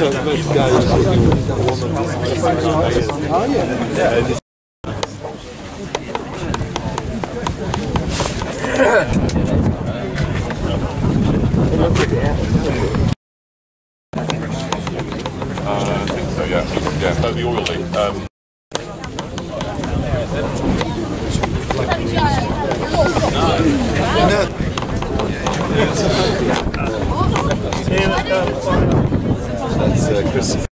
these guys are doing the woman. Oh, yeah. Uh, I think so, yeah. Yeah, no, the oily. Um, That's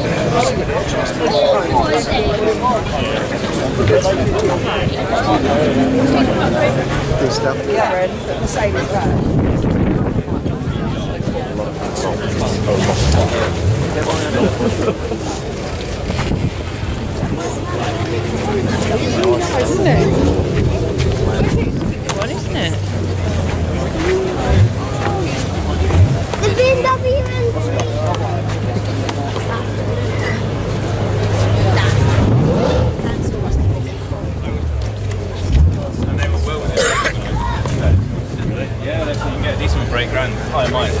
her The BMW and Yeah, that's, you can get a decent for eight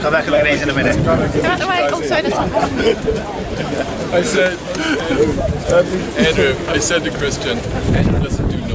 Come back and look at these in a minute. Out the way. Oh, sorry, that's I said, Andrew, I said to Christian, Andrew doesn't do no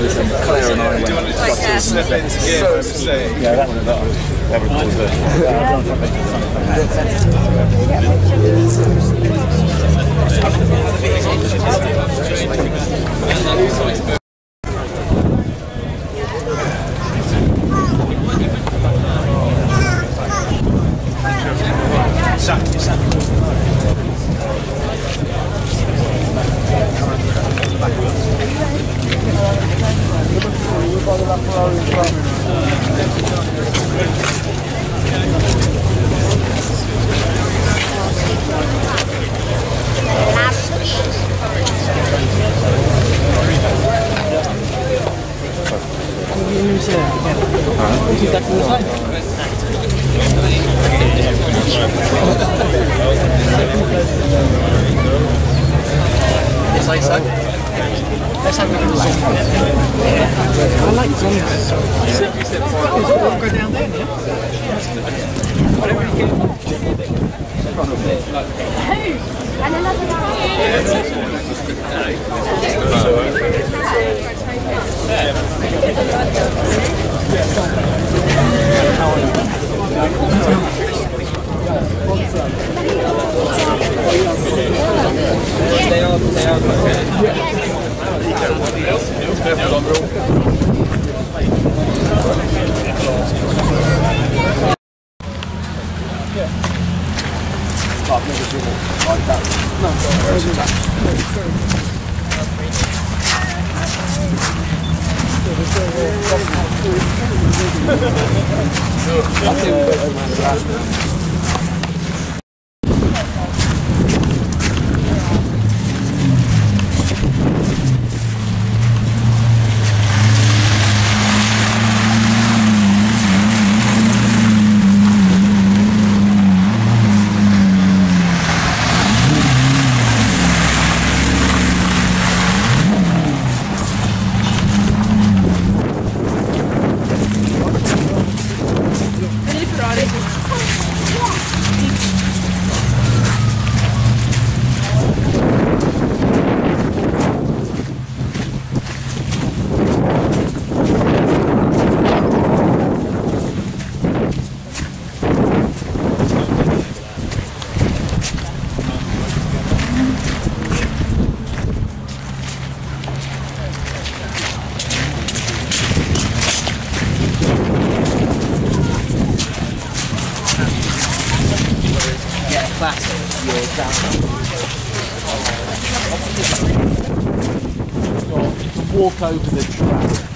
knows them. Claire and I went. Do you want to just slip in together? So, yeah, that one. That one. That would have. I Yeah. Like zombies. That's it. walk over the track.